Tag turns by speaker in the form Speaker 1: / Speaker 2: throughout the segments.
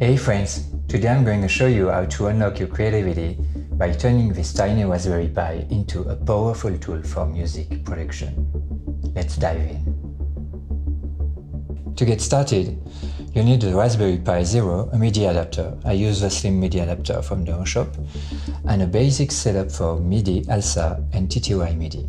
Speaker 1: Hey friends, today I'm going to show you how to unlock your creativity by turning this tiny Raspberry Pi into a powerful tool for music production. Let's dive in. To get started, you need the Raspberry Pi Zero, a MIDI adapter. I use the Slim MIDI adapter from the shop, and a basic setup for MIDI, ALSA, and TTY MIDI.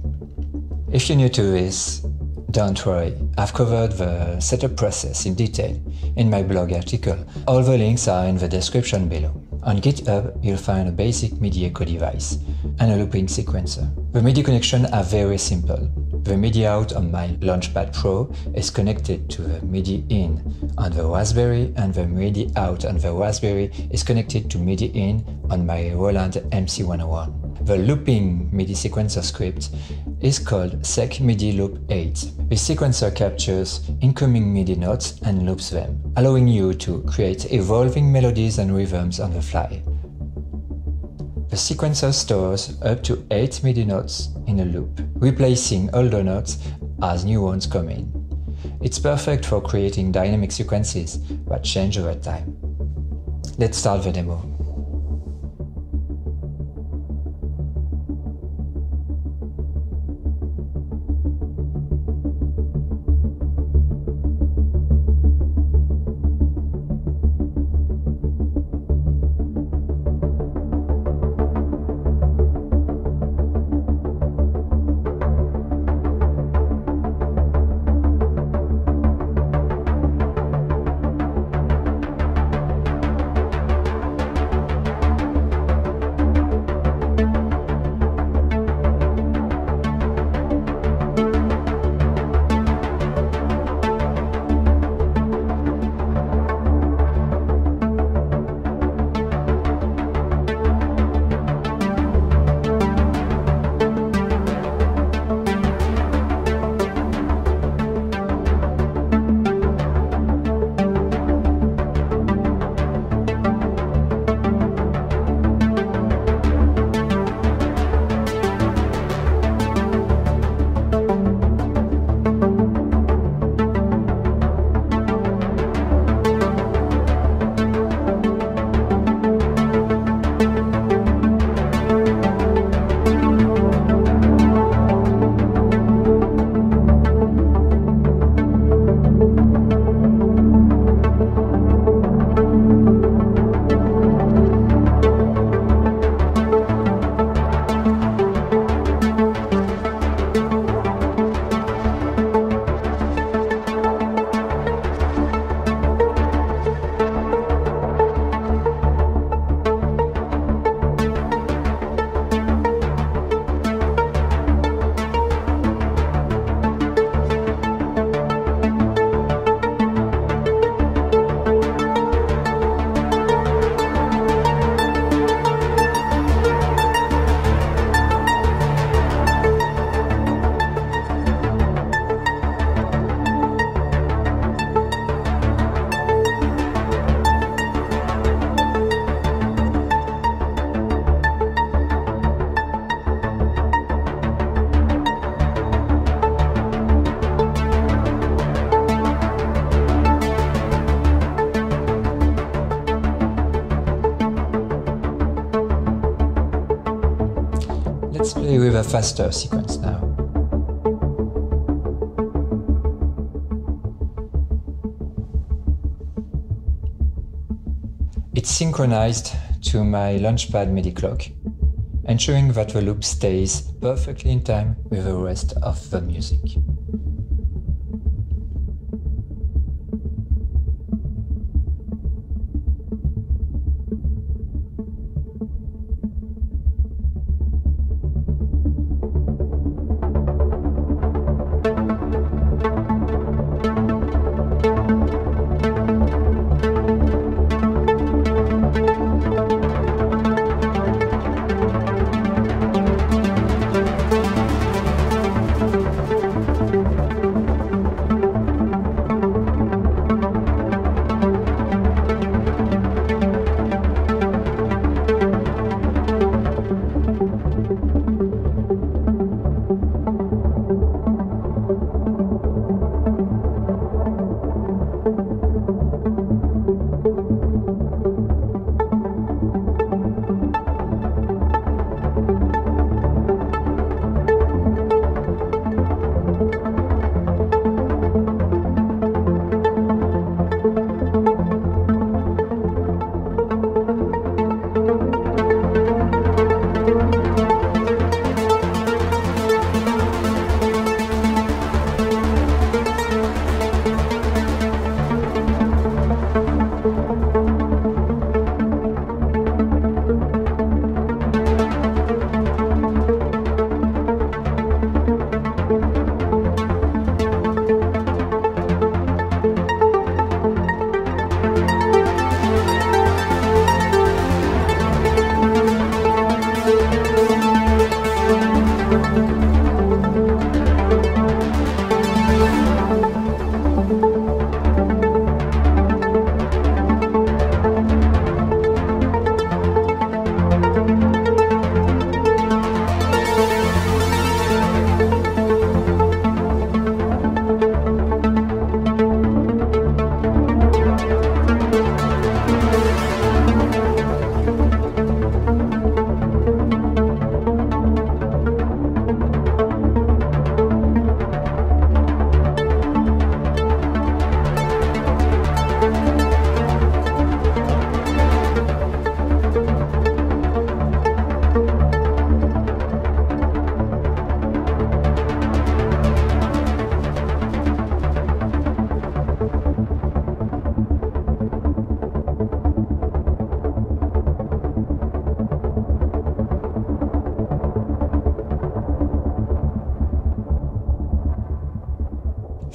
Speaker 1: If you're new to this, don't worry, I've covered the setup process in detail in my blog article. All the links are in the description below. On GitHub, you'll find a basic MIDI echo device and a looping sequencer. The MIDI connections are very simple. The MIDI out on my Launchpad Pro is connected to the MIDI in on the Raspberry and the MIDI out on the Raspberry is connected to MIDI in on my Roland MC101. The looping MIDI sequencer script is called Seq MIDI Loop 8. This sequencer captures incoming MIDI notes and loops them, allowing you to create evolving melodies and rhythms on the fly. The sequencer stores up to 8 MIDI notes in a loop, replacing older notes as new ones come in. It's perfect for creating dynamic sequences that change over time. Let's start the demo. Let's play with a faster sequence now. It's synchronized to my Launchpad MIDI clock, ensuring that the loop stays perfectly in time with the rest of the music.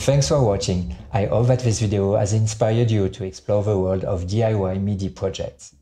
Speaker 1: Thanks for watching. I hope that this video has inspired you to explore the world of DIY MIDI projects.